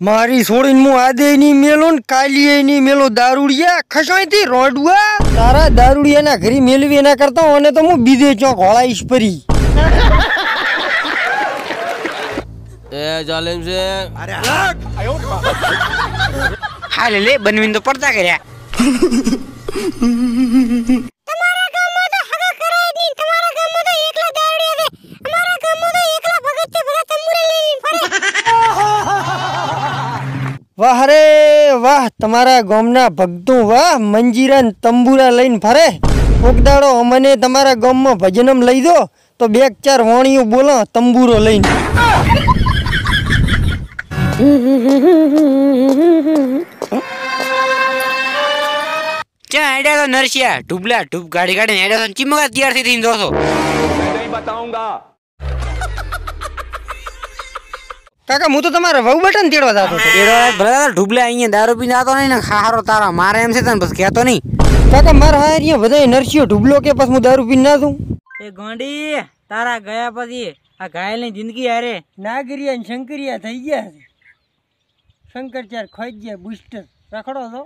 મારી છોડીને હું આદે ની મેલો ને કાલીએ ની મેલો દારૂડિયા ખસોયથી રોડવા? તારા દારૂડિયા ના ઘરે મેલવી એના કરતા ઓને તો હું બીજે ચોક હોળાઈશ પરી. એ જાલેમ છે. અરે હાલે લે બનવીન તો પડતા કર્યા. વાહ રે વાહ તમારા ગામના ભક્તો વાહ મંજીરા તંબુરા લઈને ફરે. કોક દાડો અમને તમારા ગામમાં ભજનમ લઈ દો. તો બે ચાર વાણીઓ બોલો તંબુરો લઈને. ક્યાં હેડ્યા તો નરસિયા ઢુબલા ઢુબ ગાડી ગાડીને હેડ્યા તો ચીમકા તૈયાર થઈ થઈને જોશો. કાકા હું તો તમારા વહુ બટન તેડવા જતો હતો. એરો ભલે ઢુબલા અહીંયા દારૂ પીને આતો નહીં ને ખારો તારા. મારે એમ છે તને બસ કહેતો નહીં. કાકા મારા હા અહીંયા બધા નરસીઓ ઢુબલો કે પછી હું દારૂ પીને ના છું એ ગોંડી તારા ગયા પછી આ ઘાયલની જિંદગી હારે નાગરિયા ને શંકરિયા થઈ ગયા છે. શંકરચાર ખોઈ ગયા બુસ્ટર. રખડો છો?